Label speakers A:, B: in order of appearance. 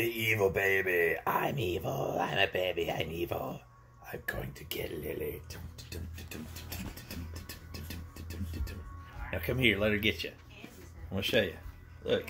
A: The evil baby. I'm evil. I'm a baby. I'm evil. I'm going to get Lily. Now come here. Let her get you. I'm gonna show you. Look.